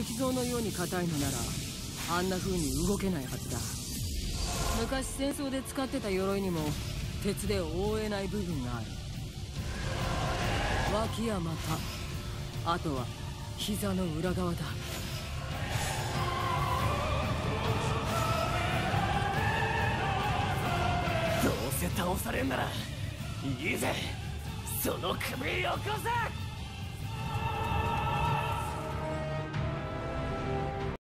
石像のように硬いのならあんな風に動けないはずだ。昔戦争で使ってた鎧にも鉄で覆えない部分がある。脇や股あとは膝の裏側だ。どうせ倒されんならいいぜ。その首よこせ。